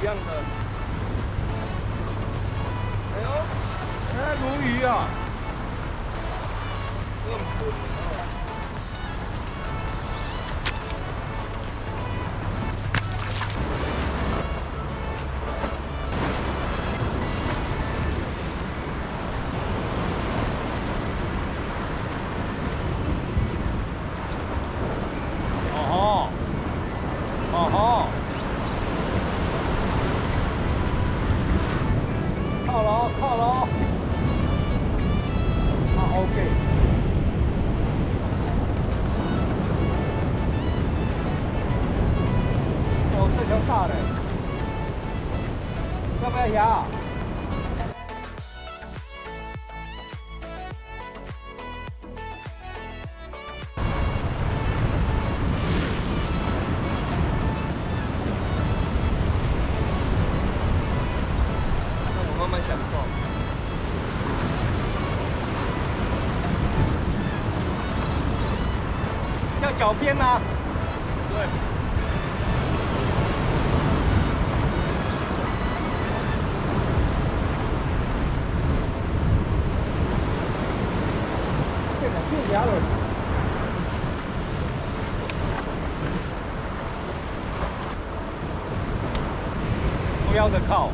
一样的。哎呦，哎，鲈鱼啊，靠喽，啊，OK。哦，这条大的，要不要压？慢慢享受。要脚边吗？对。这个这俩了。不要的靠。